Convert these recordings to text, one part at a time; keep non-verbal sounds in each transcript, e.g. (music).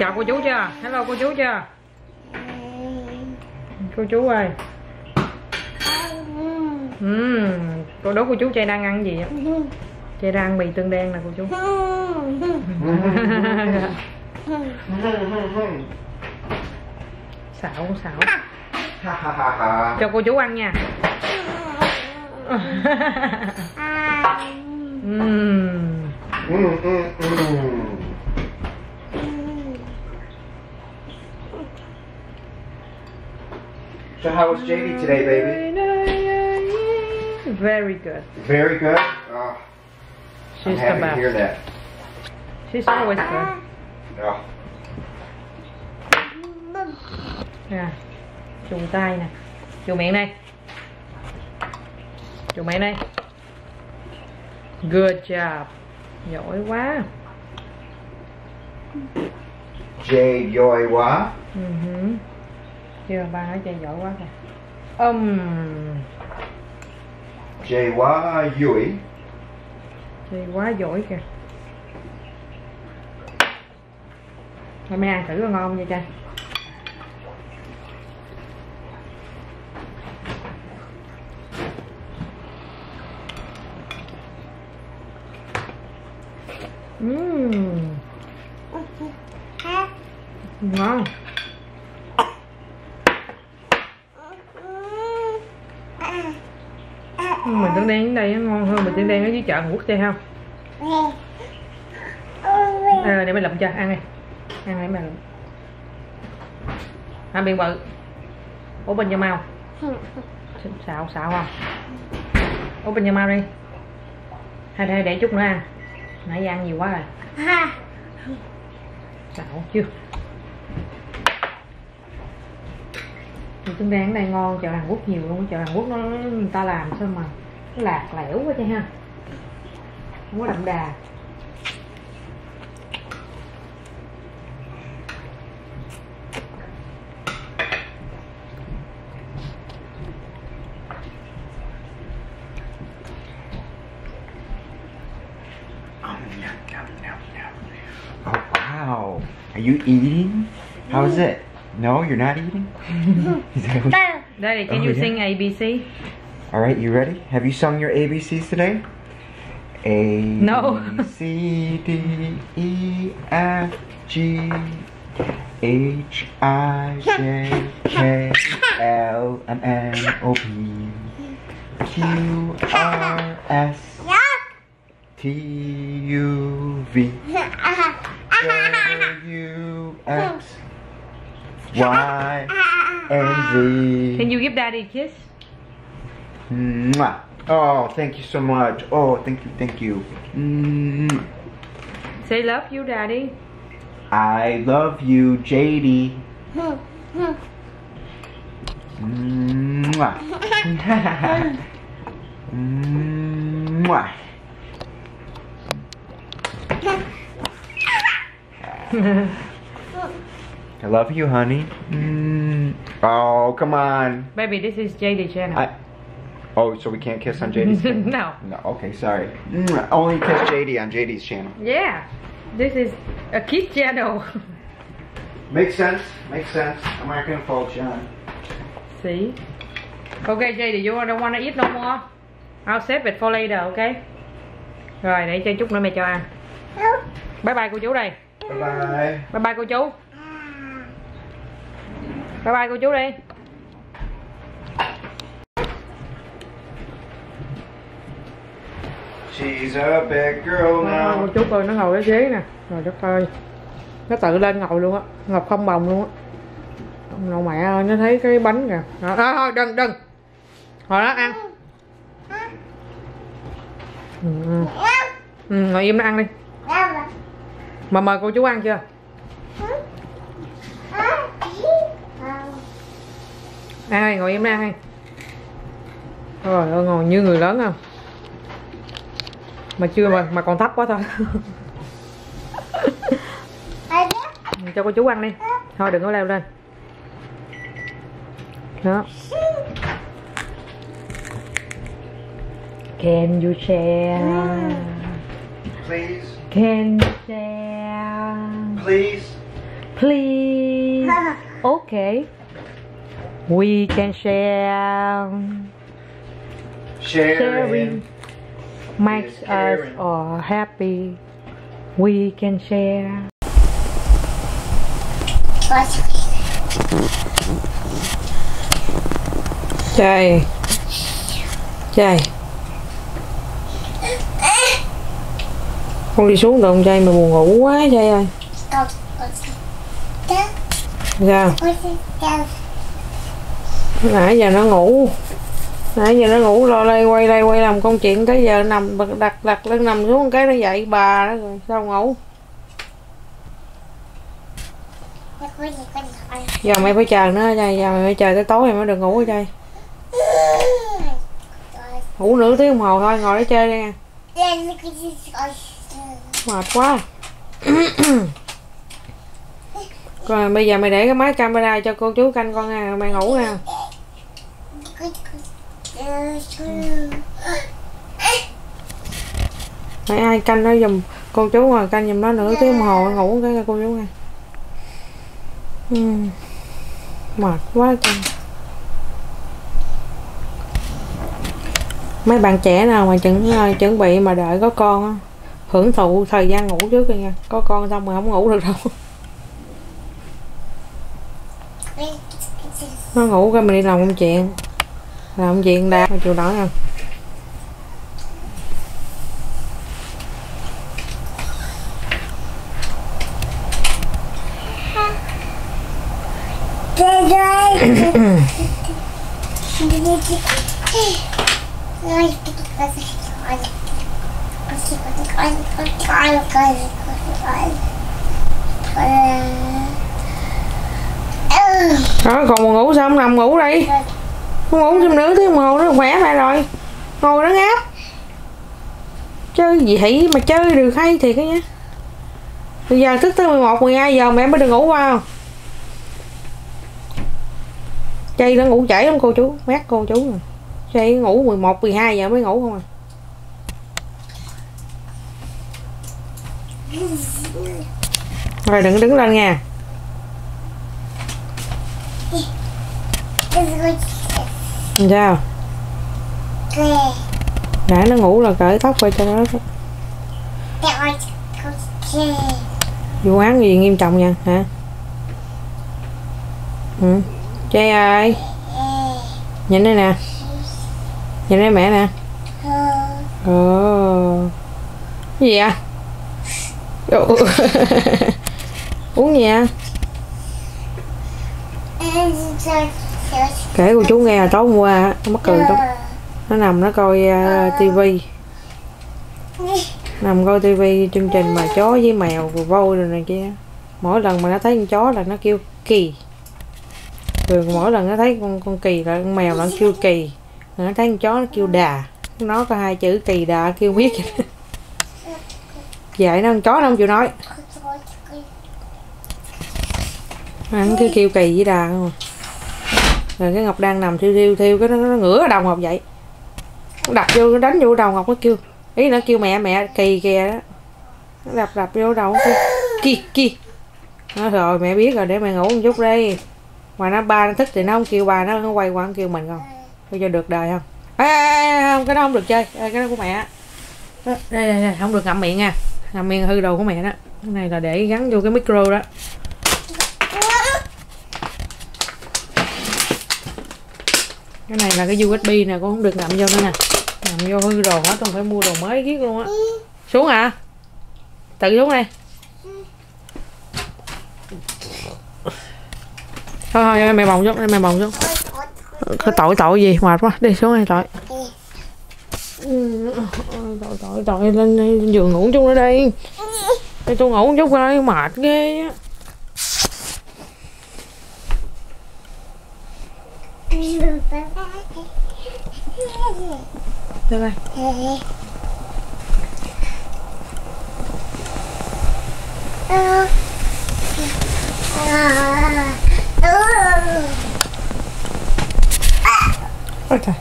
chào cô chú chưa? Hello cô chú chưa? Cô chú ơi. Ừm, cô đố cô chú trai đang ăn gì á? Trai đang ăn mì tương đen nè cô chú. Xạo xạo. Cho cô chú ăn nha. (laughs) Ừm. So how was JD today, baby? Very good. Very good. Oh, I'm She's the happy to hear best. that. She's always good. Oh. Nè, chù tay nè, chù miệng đây, chù miệng đây. Good job, giỏi quá. Jade Yoiwa. Ừ hử. Chưa, ba nói chơi giỏi quá kìa. Âm, Jwa Yui. chơi quá giỏi kìa. Thôi mấy ăn thử ngon vậy trai. Mmm, ngon. Mình tương đen ở đây nó ngon hơn mình tương đen ở dưới chợ Hàn Quốc chơi không? À, để mày lụm cho ăn đi. Ăn đi mày lụm. Ăn miệng bự. Ổ bình cho mau. Xạo xạo không? Ổ bình cho mau đi. Hay đây để chút nữa ăn. Nãy giờ ăn nhiều quá rồi. Xạo chưa? Tương đen ở đây ngon chợ Hàn Quốc nhiều luôn. Chợ Hàn Quốc nó người ta làm sao mà lạc lẻo quá chứ ha không có đậm đà Oh wow. Are you eating? How is it? No, you're not eating? Daddy, can Oh, you yeah. sing ABC? All right, you ready? Have you sung your ABCs today? A No. B, C D E F G H I J K L M N O P Q R S T U V W X Y and Z. Can you give Daddy a kiss? Mwah. Oh, thank you so much. Oh, thank you, thank you. Mm, Say love you, Daddy. I love you, JD. Mwah. (laughs) Mwah. (laughs) I love you, honey. Mm. Oh, come on. Baby, this is JD channel. I. Oh, so we can't kiss on JD's (laughs) channel? no. No, okay, sorry. Mwah. Only kiss JD on JD's channel. Yeah. This is a kids channel. Makes sense. Makes sense. I'm not gonna fault you on. See? Okay, JD, you don't want to eat no more? I'll save it for later, okay? Rồi, để cho chút nữa mẹ cho ăn. Bye bye cô chú đây. Bye bye. Bye bye cô chú. Bye bye cô chú đi. She's a big girl Ờ, now. chú coi nó ngồi ở ghế nè. Rồi đất ơi. Nó tự lên ngồi luôn á. Ngọc không bồng luôn á. Ông nội mẹ ơi, nó thấy cái bánh kìa. Đó, đó, thôi đừng đừng. Hồi đó ăn. Ừ, ừ. ừ, ngồi im nó ăn đi. Mà mời cô chú ăn chưa? Ăn đi, ngồi im nó ăn đi. Rồi ơi, ngồi như người lớn không? Mà chưa mà, mà còn thấp quá thôi. cho cô chú ăn đi. Thôi đừng có leo lên. Đó. Can you share? Please, can you share? Please. please. (laughs) Okay we can share. Sharing makes us all happy. We can share. Trời Trời Con đi xuống được không Chay mà buồn ngủ quá Chay ơi. Sao Nãy giờ nó ngủ Nãy giờ nó ngủ lo lay quay lay quay làm công chuyện, Tới giờ nằm, đặt đặt lên nằm xuống cái nó dậy, bà đó rồi, Sao ngủ? Giờ mày phải chờ nữa đây, Giờ mày phải chờ tới tối mày mới được ngủ Chay Ngủ nửa tiếng đồng hồ thôi, ngồi để chơi đi nha. Mệt quá. (coughs) Rồi, bây giờ mày để cái máy camera cho cô chú canh con nha, mày ngủ nha mày ai canh nó giùm cô chú mà canh giùm nó nửa tiếng đồng hồ ngủ cái cô chú nha ừ. mệt quá chừng mấy bạn trẻ nào mà chuẩn ờ, chuẩn bị mà đợi có con á hưởng thụ thời gian ngủ trước đi nha. Có con xong mà không ngủ được đâu. Nó ngủ cái mình đi làm công chuyện làm chuyện đã mà chịu nổi không đó còn mà ngủ sao không nằm ngủ đi không uống thêm nửa tiếng đồng hồ nó khỏe lại rồi. Ngồi nó ngáp. Chơi gì hỉ mà chơi được hay thiệt á nhá. Bây giờ thức tới 11, 12 giờ mẹ mới được ngủ qua. Không chơi nó ngủ trễ lắm cô chú Mát cô chú rồi. Chơi ngủ 11, 12 giờ mới ngủ không à. Rồi đừng đứng lên nha. Sao? Để nó ngủ là cởi tóc về cho nó Vụ án gì nghiêm trọng nha hả? Ừ. Chay ơi Nhìn đây nè. Nhìn đây mẹ nè. Ồ Cái gì à. (laughs) Uống gì à Kể cô chú nghe là tối hôm qua nó mắc cười lắm. Nó nằm nó coi à, uh, tivi Nằm coi tivi chương trình mà chó với mèo vừa voi rồi này kia. Mỗi lần mà nó thấy con chó là nó kêu kỳ. Thường mỗi lần nó thấy con con kỳ là con mèo là nó kêu kỳ. Rồi Nó thấy con chó nó kêu đà. Nó có hai chữ kỳ đà kêu biết vậy nó con chó nó không chịu nói. Hắn cứ kêu kỳ với đà không à. Rồi cái Ngọc đang nằm thiêu thiêu thiêu cái nó, nó ngửa đầu Ngọc vậy đập vô nó đánh vô đầu Ngọc nó kêu Ý nó kêu mẹ mẹ kỳ kìa đó. Nó đập đập vô đầu kêu kì kì. Nó rồi mẹ biết rồi để mẹ ngủ một chút đi. Mà nó ba nó thích thì nó không kêu bà nó nó quay qua nó kêu mình không. Bây giờ được đời không? Ê, ê, ê, không cái đó không được chơi. Ê, cái đó của mẹ. Đó, đây, đây, đây không được ngậm miệng nha. Ngậm miệng hư đồ của mẹ đó. Cái này là để gắn vô cái micro đó. Cái này là cái USB nè con không được ngậm vô nữa nè. Ngậm vô hư đồ hết con phải mua đồ mới kiết luôn á. Xuống à tự xuống đây. Thôi thôi mẹ bồng xuống mẹ bồng xuống. Cái tội tội gì? Mệt quá đi xuống đây tội. Ừ, tội tội tội lên giường ngủ chung ở đây tôi ngủ chút đây mệt ghê á Được rồi. Ôi trời.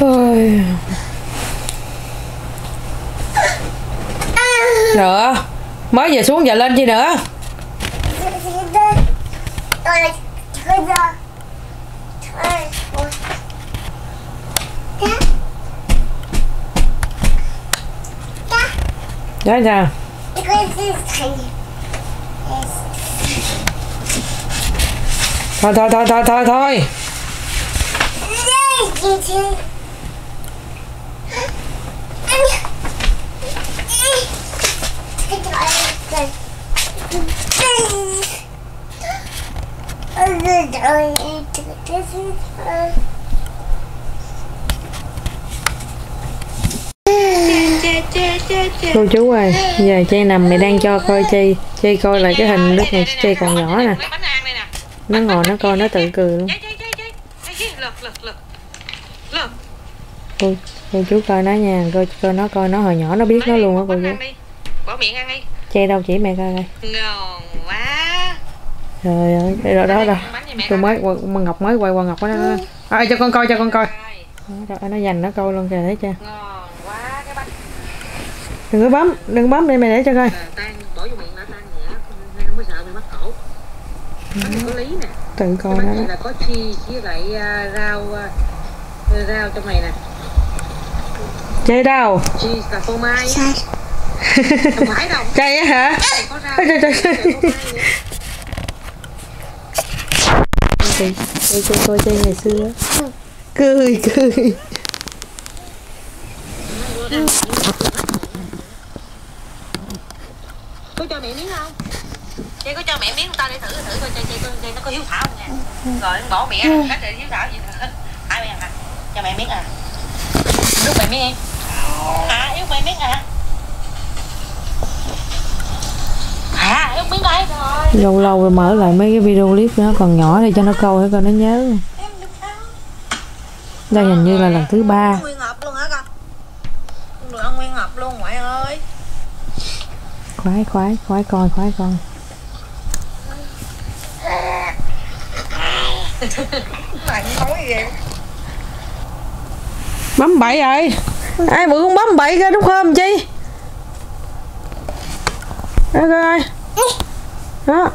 Ôi. nữa giờ xuống giờ lên chi nữa? Đó sao? Thôi thôi thôi thôi thôi thôi. Cô chú ơi giờ chi nằm mẹ đang cho coi chi chi coi lại cái hình lúc này chi còn nhỏ nè Lấy bánh ăn đây nè. nó ngồi nó coi nó tự cười luôn Chơi chơi chơi chơi. Chơi chơi. Lật lật lật. Lật. cô, cô chú coi nó nha coi coi nó coi nó hồi nhỏ nó biết nó luôn á cô chú ăn đi. Bỏ miệng ăn đi. chi đâu chỉ mẹ coi coi Ngon quá. Trời ơi đây đó đó mẹ tôi mới mà ngọc mới quay qua ngọc đó, đó, đó. À, cho con coi cho con coi Rồi. đó, nó dành nó coi luôn kìa thấy chưa Ngon quá cái bánh. đừng có bấm đừng bấm đây mẹ để cho coi Là tan bỏ vô miệng đã tan nhẹ. Không có sợ mày mắc cổ. Bánh này có lý nè. tự Cái coi nó là có cheese với lại à, rau à, rau trong này nè. chơi đâu Cheese là phô mai. Không phải đâu. chơi á hả trời, trời, trời. Chị chị cô coi chơi ngày xưa cười cười Có cho mẹ miếng không? Chị có cho mẹ miếng ta để thử thử coi chơi chơi coi chơi nó có hiếu thảo không nha. Rồi bỏ mẹ ăn cách để hiếu thảo gì. Ai mẹ ăn à? Cho mẹ miếng à? Lúc mẹ miếng em. À, yêu mẹ miếng à? À, yêu miếng đây rồi. Lâu lâu rồi mở lại mấy cái video clip nó còn nhỏ để cho nó coi để coi nó nhớ. Đây hình như là lần thứ ba. Nguyên hộp luôn hả con? Con được ăn nguyên hộp luôn ngoại ơi. khoái khoái khoái coi khoái coi. Vậy? bấm bậy rồi. Ai bự con bấm bậy ra đúng không chi? Đó coi đó.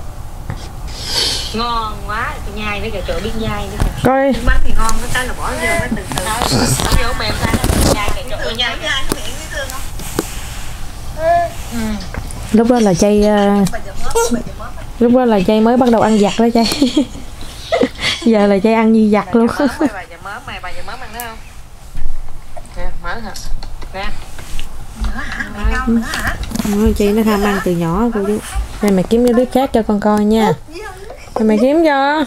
Ngon quá, nhai nữa kìa, trời biết nhai nữa. Kìa. coi bánh thì ngon cái cái là bỏ vô nó từ từ. Bỏ vô mềm ra nó nhai kìa trời ơi nhai. Nhai có miệng với thương không? Lúc đó là chay mớp lúc đó là chay mới bắt đầu ăn giặt đó chay. (laughs) Giờ là chay ăn như giặt luôn. Mày bà mày giùm mớp ăn nữa không? Nè mở hả? Nè. Mày ngon nữa hả chị nó tham ăn từ nhỏ cô chú. Đây mày kiếm cái đứa khác cho con coi nha. Đây mày kiếm cho.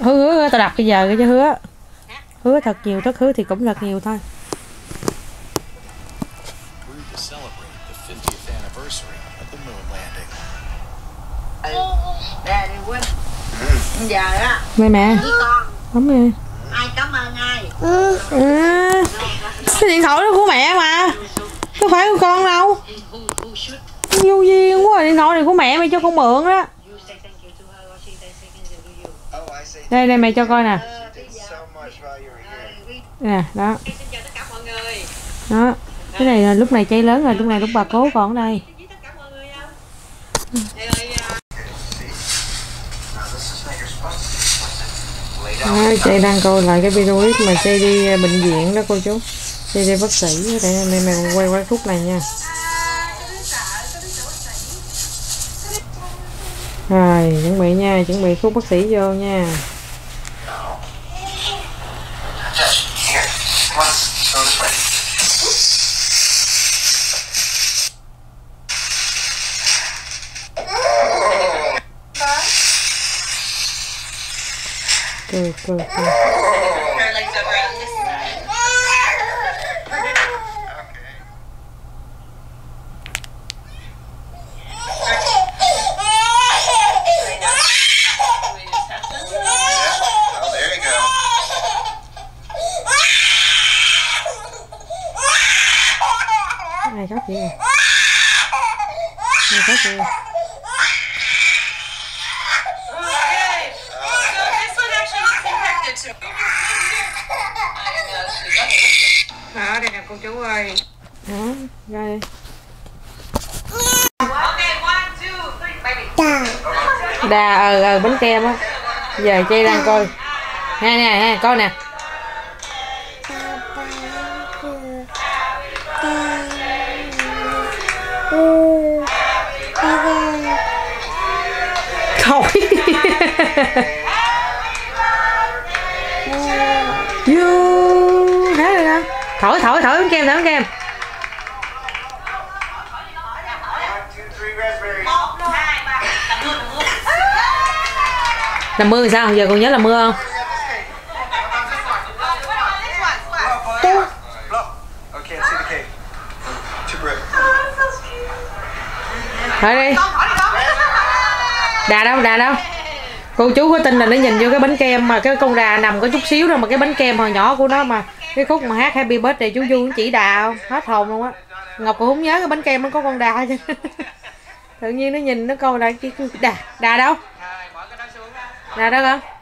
Hứa hứa, hứa tao đặt bây giờ cho hứa. Hứa thật nhiều tất hứa thì cũng thật nhiều thôi. Brewed to celebrate the 50th anniversary of the moon landing. nè đi quên giờ á mày mẹ. Con bấm đi ai cảm ơn ai? À, cái điện thoại đó của mẹ mà có phải của con đâu. Vô duyên quá điện thoại này của mẹ mày cho con mượn đó. Đây đây mày cho coi nè. Nè đó. Đó. Cái này là lúc này cháy lớn rồi lúc này lúc bà cố còn ở đây. Đó, chị đang coi lại cái video clip mà chị đi à, bệnh viện đó cô chú đi đi bác sĩ để mẹ mẹ quay quay khúc này nha. Rồi chuẩn bị nha chuẩn bị khúc bác sĩ vô nha. Good, good, good go this way. cười cười cười her legs over on this side Yeah. Oh, there you go. cái này khóc gì này này khóc gì Okay. So this one actually looks infected too. I know. She, cô chú ơi đó ra baby đà ờ ờ bánh kem á giờ chơi đang coi ha nè ha coi nè thôi. (laughs) Vô hết rồi đó thổi thổi thổi bánh kem thổi bánh kem. One, làm mưa sao? Giờ còn nhớ là mưa không? Thôi đi. Đà đâu đà đâu? Cô chú có tin là nó nhìn vô cái bánh kem mà cái con đà nằm có chút xíu đâu mà cái bánh kem hồi nhỏ của nó mà cái khúc mà hát happy birthday chú du chỉ đà không? Hết hồn luôn á. Ngọc cũng không nhớ cái bánh kem nó có con đà chứ. (laughs) Tự nhiên nó nhìn nó câu lại cái đà đà đâu? Đà đâu con?